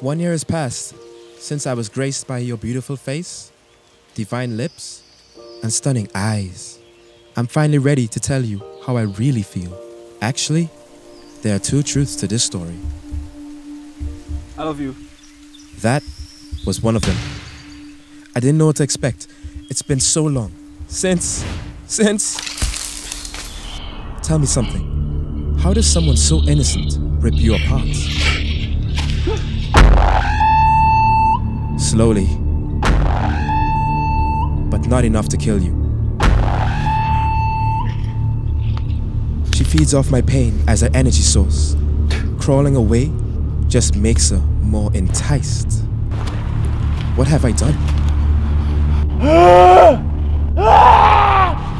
One year has passed since I was graced by your beautiful face, divine lips, and stunning eyes. I'm finally ready to tell you how I really feel. Actually, there are two truths to this story. I love you. That was one of them. I didn't know what to expect. It's been so long. Since. Since. Tell me something. How does someone so innocent rip you apart? Slowly. But not enough to kill you. She feeds off my pain as her energy source. Crawling away just makes her more enticed. What have I done?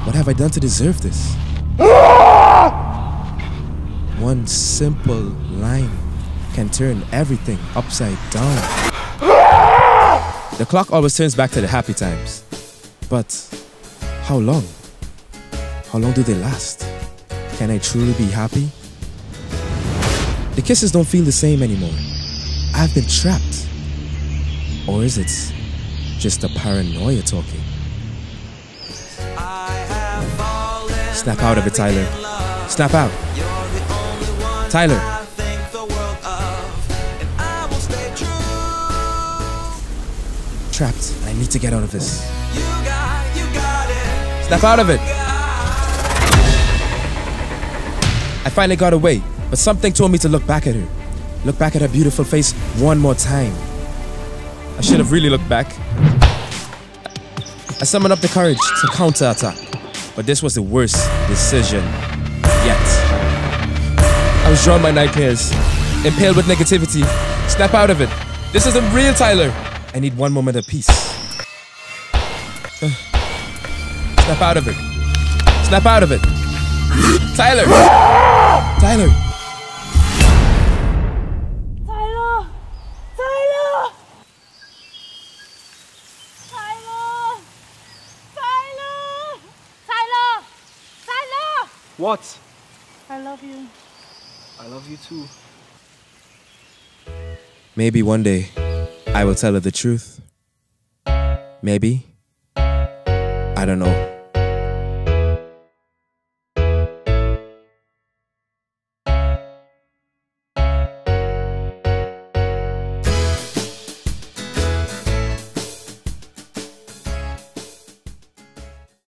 What have I done to deserve this? One simple line can turn everything upside down. The clock always turns back to the happy times. But how long? How long do they last? Can I truly be happy? The kisses don't feel the same anymore. I've been trapped. Or is it just a paranoia talking? Snap out of it, Tyler. Snap out. Tyler. Trapped. I need to get out of this. Snap out of it. I finally got away, but something told me to look back at her. Look back at her beautiful face one more time. I should have really looked back. I summoned up the courage to counterattack, but this was the worst decision yet. I was drawn by nightmares, impaled with negativity. Snap out of it. This isn't real, Tyler. I need one moment of peace. Snap out of it. Snap out of it. Tyler! Tyler! Tyler! Tyler! Tyler! Tyler! Tyler! Tyler! What? I love you. I love you too. Maybe one day I will tell her the truth. Maybe. I don't know.